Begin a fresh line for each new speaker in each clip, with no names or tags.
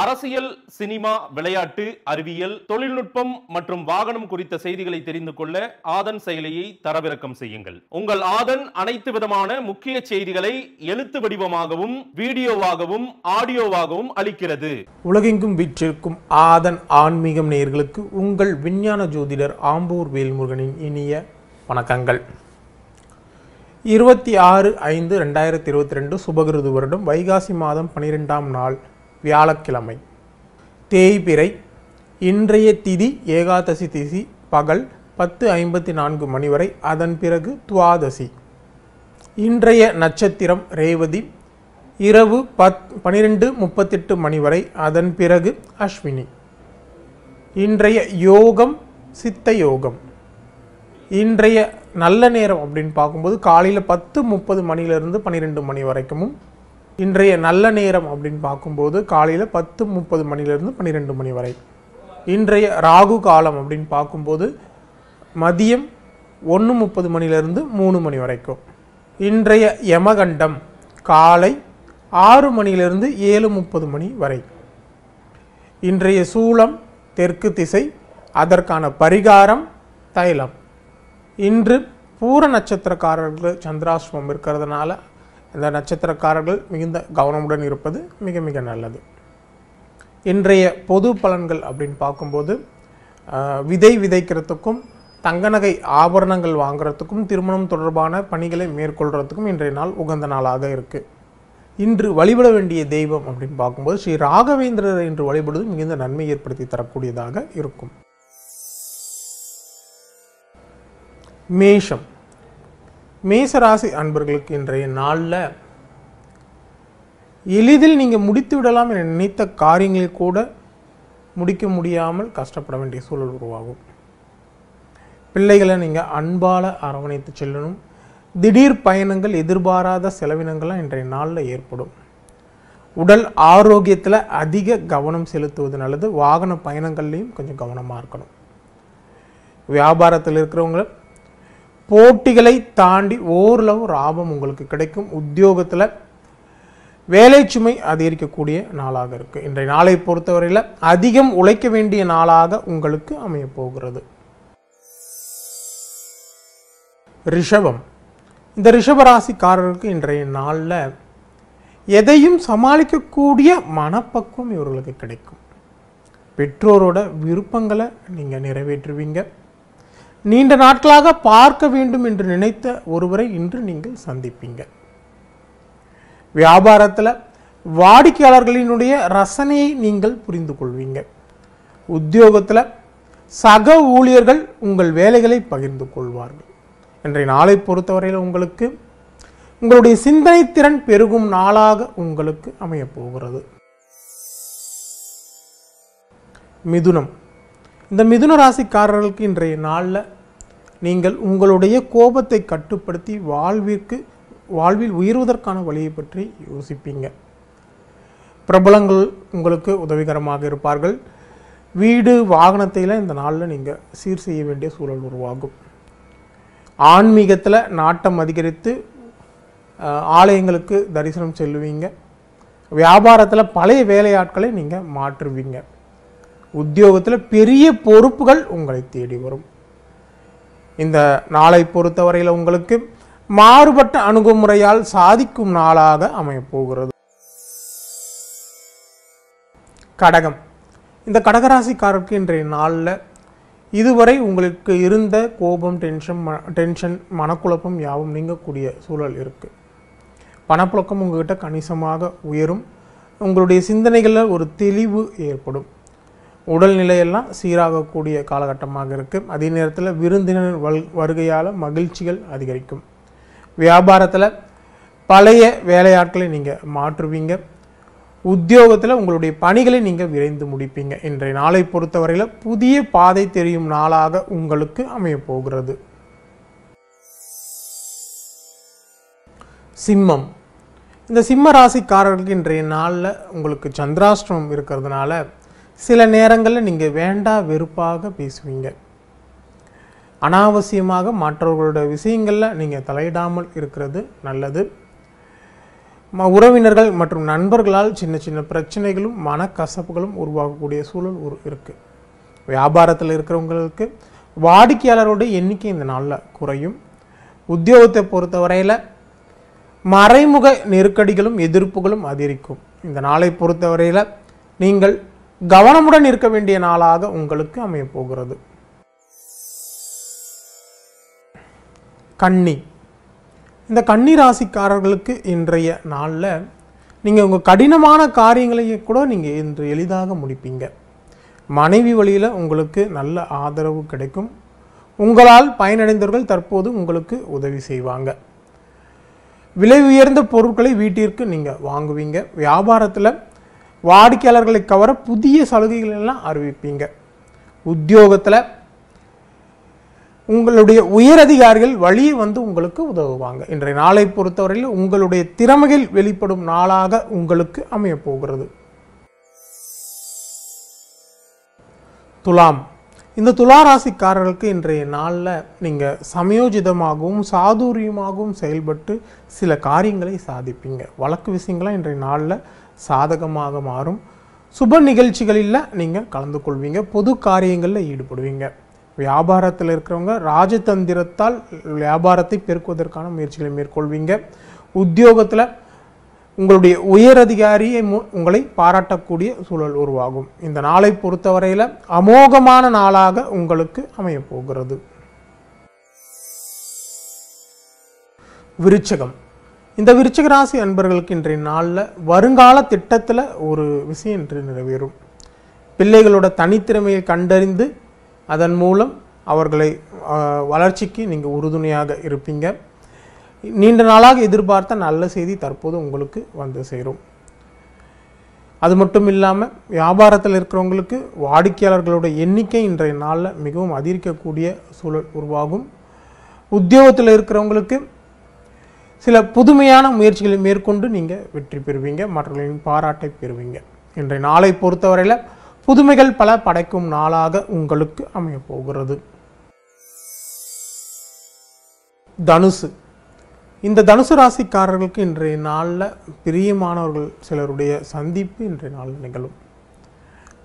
அரசியல் சினிமா விளையாட்டு அறிவியல் தொழில்நுட்பம் மற்றும் வாகனம் குறித்த செய்திகளை தெரிந்து கொள்ள ஆதன் செயலியை தரவிறக்கம் செய்யுங்கள். உங்கள் ஆதன் அனைத்து விதமான முக்கிய செய்திகளை எழுத்து வடிவமாகவும் வீடியோவாகவும் ஆடியோவாகவும் அளிக்கிறது.
உலகெங்கும் வீற்றிருக்கும் ஆதன் ஆன்மீகம் நேயர்களுக்கு உங்கள் விஞ்ஞான ஜோதிடர் ஆம்பூர் வேல்முருகனின் இனிய வணக்கங்கள். இருபத்தி ஆறு ஐந்து ரெண்டாயிரத்தி இருபத்தி ரெண்டு சுபகிருது வருடம் வைகாசி மாதம் பனிரெண்டாம் நாள். வியாழக்கிழமை. தேய்பிறை இன்றைய திதி ஏகாதசி திசி பகல் பத்து ஐம்பத்தி நான்கு மணி வரை அதன் பிறகு துவாதசி. இன்றைய நட்சத்திரம் ரேவதி இரவு பத் பனிரெண்டு முப்பத்தெட்டு மணி வரை அதன் பிறகு அஸ்வினி. இன்றைய யோகம் சித்த யோகம். இன்றைய நல்ல நேரம் அப்படின்னு பார்க்கும்போது காலையில் பத்து முப்பது மணியிலிருந்து பன்னிரெண்டு மணி வரைக்கும் இன்றைய நல்ல நேரம் அப்படின்னு பார்க்கும்போது காலையில் பத்து முப்பது மணிலேருந்து பன்னிரெண்டு மணி வரை. இன்றைய ராகு காலம் அப்படின்னு பார்க்கும்போது மதியம் ஒன்று முப்பது மணிலேருந்து மூணு மணி வரைக்கும். இன்றைய யமகண்டம் காலை ஆறு மணியிலிருந்து ஏழு முப்பது மணி வரை. இன்றைய சூளம் தெற்கு திசை அதற்கான பரிகாரம் தைலம். இன்று பூர நட்சத்திரக்காரர்கள் சந்திராஸ்வம் இருக்கிறதுனால இந்த நட்சத்திரக்காரர்கள் மிகுந்த கவனமுடன் இருப்பது மிக மிக நல்லது. இன்றைய பொது பலன்கள் அப்படின்னு பார்க்கும்போது விதை விதைக்கிறதுக்கும் தங்க நகை ஆபரணங்கள் வாங்குறதுக்கும் திருமணம் தொடர்பான பணிகளை மேற்கொள்கிறதுக்கும் இன்றைய நாள் உகந்த நாளாக இருக்குது இன்று வழிபட வேண்டிய தெய்வம் அப்படின்னு பார்க்கும்போது ஸ்ரீ ராகவேந்திரர் என்று வழிபடுவது மிகுந்த நன்மை ஏற்படுத்தி தரக்கூடியதாக இருக்கும். மேஷம். மேசராசி அன்பர்களுக்கு இன்றைய நாளில் எளிதில் நீங்கள் முடித்து விடலாம் என நினைத்த காரியங்களை கூட முடிக்க முடியாமல் கஷ்டப்பட வேண்டிய சூழல் உருவாகும். பிள்ளைகளை நீங்கள் அன்பால் அரவணைத்து செல்லணும். திடீர் பயணங்கள் எதிர்பாராத செலவினங்கள்லாம் இன்றைய நாளில் ஏற்படும். உடல் ஆரோக்கியத்தில் அதிக கவனம் செலுத்துவது நல்லது. வாகன பயணங்கள்லையும் கொஞ்சம் கவனமாக இருக்கணும். வியாபாரத்தில் இருக்கிறவங்களை போட்டிகளை தாண்டி ஓரளவு லாபம் உங்களுக்கு கிடைக்கும். உத்தியோகத்தில் வேலை சுமை அதிகரிக்கக்கூடிய நாளாக இருக்குது இன்றைய நாளை பொறுத்தவரையில் அதிகம் உழைக்க வேண்டிய நாளாக உங்களுக்கு அமையப்போகிறது ரிஷபம். இந்த ரிஷபராசிக்காரருக்கு இன்றைய நாளில் எதையும் சமாளிக்கக்கூடிய மனப்பக்குவம் இவர்களுக்கு கிடைக்கும். பெற்றோரோட விருப்பங்களை நீங்கள் நிறைவேற்றுவீங்க. நீண்ட நாட்களாக பார்க்க வேண்டும் என்று நினைத்த ஒருவரை இன்று நீங்கள் சந்திப்பீங்க. வியாபாரத்தில் வாடிக்கையாளர்களினுடைய ரசனையை நீங்கள் புரிந்து கொள்வீங்க. உத்தியோகத்தில் சக ஊழியர்கள் உங்கள் வேலைகளை பகிர்ந்து கொள்வார்கள். இன்றைய நாளை பொறுத்தவரையில் உங்களுக்கு உங்களுடைய சிந்தனை திறன் பெருகும் நாளாக உங்களுக்கு அமையப்போகிறது மிதுனம். இந்த மிதுன ராசிக்காரர்களுக்கு இன்றைய நாளில் நீங்கள் உங்களுடைய கோபத்தை கட்டுப்படுத்தி வாழ்விற்கு வாழ்வில் உயர்வதற்கான வழியை பற்றி யோசிப்பீங்க. பிரபலங்கள் உங்களுக்கு உதவிகரமாக இருப்பார்கள். வீடு வாகனத்தையெல்லாம் இந்த நாளில் நீங்கள் சீர் செய்ய வேண்டிய சூழல் உருவாகும். ஆன்மீகத்தில் நாட்டம் அதிகரித்து ஆலயங்களுக்கு தரிசனம் செல்லுவீங்க. வியாபாரத்தில் பழைய வேலையாட்களை நீங்கள் மாற்றுவீங்க. உத்தியோகத்தில் பெரிய பொறுப்புகள் உங்களை தேடி வரும். இந்த நாளை பொறுத்தவரையில் உங்களுக்கு மாறுபட்ட அணுகுமுறையால் சாதிக்கும் நாளாக அமையப்போகிறது. கடகம். இந்த கடகராசிக்காரருக்கு இன்றைய நாளில் இதுவரை உங்களுக்கு இருந்த கோபம் டென்ஷன் ம டென்ஷன் மனக்குழப்பம் யாவும் நீங்கக்கூடிய சூழல் இருக்குது பணப்புழக்கம் உங்கள்கிட்ட கணிசமாக உயரும். உங்களுடைய சிந்தனைகளில் ஒரு தெளிவு ஏற்படும். உடல்நிலையெல்லாம் சீராகக்கூடிய காலகட்டமாக இருக்குது அதே நேரத்தில் விருந்தினர் வல் வருகையால் மகிழ்ச்சிகள் அதிகரிக்கும். வியாபாரத்தில் பழைய வேலையாட்களை நீங்கள் மாற்றுவீங்க. உத்தியோகத்தில் உங்களுடைய பணிகளை நீங்கள் விரைந்து முடிப்பீங்க. இன்றைய நாளை பொறுத்தவரையில் புதிய பாதை தெரியும் நாளாக உங்களுக்கு அமையப்போகிறது சிம்மம். இந்த சிம்ம ராசிக்காரர்களுக்கு இன்றைய நாளில் உங்களுக்கு சந்திராஷ்டிரமம் இருக்கிறதுனால சில நேரங்களில் நீங்கள் வேண்டா வெறுப்பாக பேசுவீங்க. அனாவசியமாக மற்றவர்களோட விஷயங்களில் நீங்கள் தலையிடாமல் இருக்கிறது நல்லது. ம- உறவினர்கள் மற்றும் நண்பர்களால் சின்ன சின்ன பிரச்சனைகளும் மனக்கசப்புகளும் உருவாகக்கூடிய சூழல் ஒரு இருக்குது வியாபாரத்தில் இருக்கிறவங்களுக்கு வாடிக்கையாளரோட எண்ணிக்கை இந்த நாளில் குறையும். உத்தியோகத்தை பொறுத்தவரையில் மறைமுக நெருக்கடிகளும் எதிர்ப்புகளும் அதிகரிக்கும். இந்த நாளை பொறுத்தவரையில் நீங்கள் கவனமுடன் இருக்க வேண்டிய நாளாக உங்களுக்கு அமையப்போகிறது கண்ணி கன்னி. இந்த கன்னி ராசிக்காரர்களுக்கு இன்றைய நாளில் நீங்கள் உங்கள் கடினமான காரியங்களையே கூட நீங்கள் இன்று எளிதாக முடிப்பீங்க. மனைவி வழியில் உங்களுக்கு நல்ல ஆதரவு கிடைக்கும். உங்களால் பயனடைந்தவர்கள் தற்போது உங்களுக்கு உதவி செய்வாங்க. விலை உயர்ந்த பொருட்களை வீட்டிற்கு நீங்கள் வாங்குவீங்க. வியாபாரத்தில் வாடிக்கையாளர்களை கவர புதிய சலுகைகள் எல்லாம் அறிவிப்பீங்க. உத்தியோகத்தில் உங்களுடைய உயரதிகாரிகள் வழியே வந்து உங்களுக்கு உதவுவாங்க. இன்றைய நாளை பொறுத்தவரையில் உங்களுடைய திறமைகள் வெளிப்படும் நாளாக உங்களுக்கு அமையப்போகிறது துலாம். இந்த துலா ராசிக்காரர்களுக்கு இன்றைய நாளில் நீங்கள் சமயோஜிதமாகவும் சாதுரியமாகவும் செயல்பட்டு சில காரியங்களை சாதிப்பீங்க. வழக்கு விஷயங்களாக இன்றைய நாளில் சாதகமாக மாறும். சுப நிகழ்ச்சிகளில் நீங்கள் கலந்து கொள்வீங்க பொது காரியங்களில் ஈடுபடுவீங்க. வியாபாரத்தில் இருக்கிறவங்க ராஜதந்திரத்தால் வியாபாரத்தை பெருக்குவதற்கான முயற்சிகளை மேற்கொள்வீங்க. உத்தியோகத்தில் உங்களுடைய உயர் அதிகாரியை மு- உங்களை பாராட்டக்கூடிய சூழல் உருவாகும். இந்த நாளை பொறுத்தவரையில் அமோகமான நாளாக உங்களுக்கு அமையப்போகிறது. விருச்சகம். இந்த விருச்சிக ராசி அன்பர்களுக்கு இன்றைய நாளில் வருங்கால திட்டத்தில் ஒரு விஷயம் இன்று நிறைவேறும். பிள்ளைகளோட தனித்திறமையை கண்டறிந்து அதன் மூலம் அவர்களை வளர்ச்சிக்கு நீங்கள் உறுதுணையாக இருப்பீங்க. நீண்ட நாளாக எதிர்பார்த்த நல்ல செய்தி தற்போது உங்களுக்கு வந்து சேரும். அது மட்டும் இல்லாமல் வியாபாரத்தில் இருக்கிறவங்களுக்கு வாடிக்கையாளர்களோட எண்ணிக்கை இன்றைய நாளில் மிகவும் அதிகரிக்கக்கூடிய சூழல் உருவாகும். உத்தியோகத்தில் இருக்கிறவங்களுக்கு சில புதுமையான முயற்சிகளை மேற்கொண்டு நீங்கள் வெற்றி பெறுவீங்க மற்றவர்களின் பாராட்டை பெறுவீங்க. இன்றைய நாளை பொறுத்தவரையில் புதுமைகள் பல படைக்கும் நாளாக உங்களுக்கு அமையப்போகிறது தனுசு. இந்த தனுசு ராசிக்காரர்களுக்கு இன்றைய நாளில் பிரியமானவர்கள் சிலருடைய சந்திப்பு இன்றைய நாளில் நிகழும்.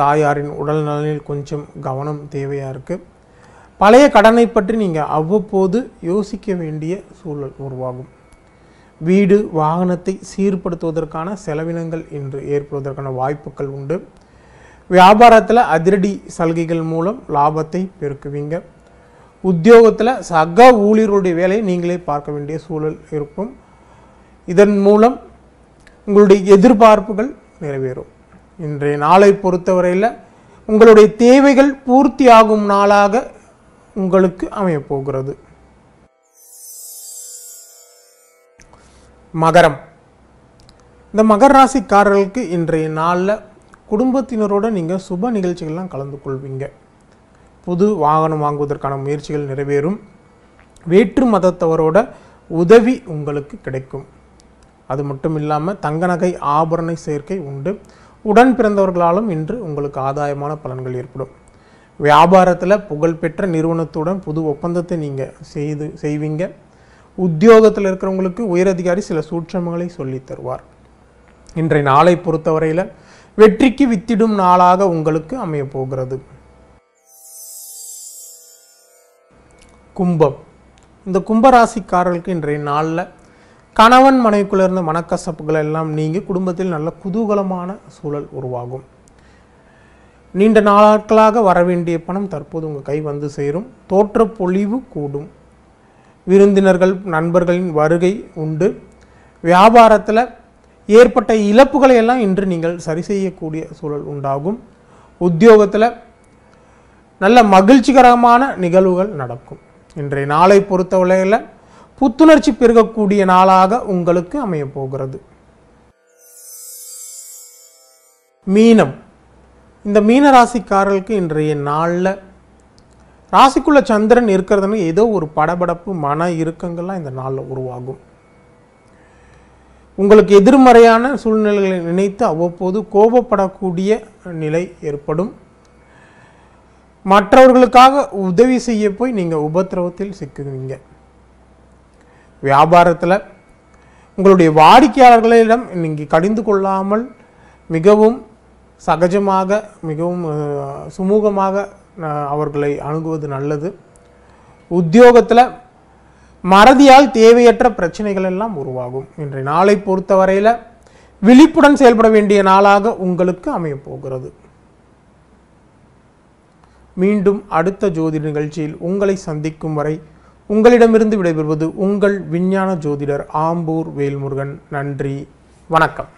தாயாரின் உடல் நலனில் கொஞ்சம் கவனம் தேவையாக இருக்குது பழைய கடனை பற்றி நீங்கள் அவ்வப்போது யோசிக்க வேண்டிய சூழல் உருவாகும். வீடு வாகனத்தை சீர்படுத்துவதற்கான செலவினங்கள் இன்று ஏற்படுவதற்கான வாய்ப்புகள் உண்டு. வியாபாரத்தில் அதிரடி சலுகைகள் மூலம் லாபத்தை பெருக்குவீங்க. உத்தியோகத்தில் சக ஊழியர்களுடைய வேலையை நீங்களே பார்க்க வேண்டிய சூழல் இருக்கும். இதன் மூலம் உங்களுடைய எதிர்பார்ப்புகள் நிறைவேறும். இன்றைய நாளை பொறுத்தவரையில் உங்களுடைய தேவைகள் பூர்த்தியாகும் நாளாக உங்களுக்கு அமையப்போகிறது. மகரம். இந்த மகர ராசிக்காரர்களுக்கு இன்றைய நாளில் குடும்பத்தினரோட நீங்கள் சுப நிகழ்ச்சிகள்லாம் கலந்து கொள்வீங்க. புது வாகனம் வாங்குவதற்கான முயற்சிகள் நிறைவேறும். வேற்று மதத்தவரோட உதவி உங்களுக்கு கிடைக்கும். அது மட்டும் இல்லாமல் தங்க நகை ஆபரண சேர்க்கை உண்டு. உடன் பிறந்தவர்களாலும் இன்று உங்களுக்கு ஆதாயமான பலன்கள் ஏற்படும். வியாபாரத்தில் புகழ்பெற்ற நிறுவனத்துடன் புது ஒப்பந்தத்தை நீங்கள் செய்து செய்வீங்க. உத்தியோகத்தில் இருக்கிறவங்களுக்கு உயரதிகாரி சில சூட்சமங்களை சொல்லித் தருவார். இன்றைய நாளை பொறுத்தவரையில் வெற்றிக்கு வித்திடும் நாளாக உங்களுக்கு அமைய போகிறது. கும்பம். இந்த கும்பராசிக்காரர்களுக்கு இன்றைய நாளில் கணவன் மனைவிக்குள்ள இருந்த மனக்கசப்புகள் எல்லாம் நீங்கி குடும்பத்தில் நல்ல குதூகலமான சூழல் உருவாகும். நீண்ட நாட்களாக வரவேண்டிய பணம் தற்போது உங்கள் கை வந்து சேரும். தோற்ற பொழிவு கூடும். விருந்தினர்கள் நண்பர்களின் வருகை உண்டு. வியாபாரத்தில் ஏற்பட்ட இழப்புகளை எல்லாம் இன்று நீங்கள் சரி செய்யக்கூடிய சூழல் உண்டாகும். உத்தியோகத்தில் நல்ல மகிழ்ச்சிகரமான நிகழ்வுகள் நடக்கும். இன்றைய நாளை பொறுத்தவரையில் புத்துணர்ச்சி பெருகக்கூடிய நாளாக உங்களுக்கு அமையப்போகிறது மீனம். இந்த மீனராசிக்காரர்களுக்கு இன்றைய நாளில் ராசிக்குள்ள சந்திரன் இருக்கிறதுனால ஏதோ ஒரு படபடப்பு மன இறுக்கங்கள்லாம் இந்த நாளில் உருவாகும். உங்களுக்கு எதிர்மறையான சூழ்நிலைகளை நினைத்து அவ்வப்போது கோபப்படக்கூடிய நிலை ஏற்படும். மற்றவர்களுக்காக உதவி செய்ய போய் நீங்கள் உபத்திரவத்தில் சிக்குவீங்க. வியாபாரத்தில் உங்களுடைய வாடிக்கையாளர்களிடம் நீங்கள் கடிந்து கொள்ளாமல் மிகவும் சகஜமாக மிகவும் சுமூகமாக அவர்களை அணுகுவது நல்லது. உத்தியோகத்தில் மறதியால் தேவையற்ற பிரச்சனைகள் எல்லாம் உருவாகும். இன்றைய நாளை பொறுத்தவரையில் விழிப்புடன் செயல்பட வேண்டிய நாளாக உங்களுக்கு அமையப்போகிறது மீண்டும் அடுத்த ஜோதிட நிகழ்ச்சியில் உங்களை சந்திக்கும் வரை உங்களிடமிருந்து விடைபெறுவது உங்கள் விஞ்ஞான ஜோதிடர் ஆம்பூர் வேல்முருகன். நன்றி வணக்கம்.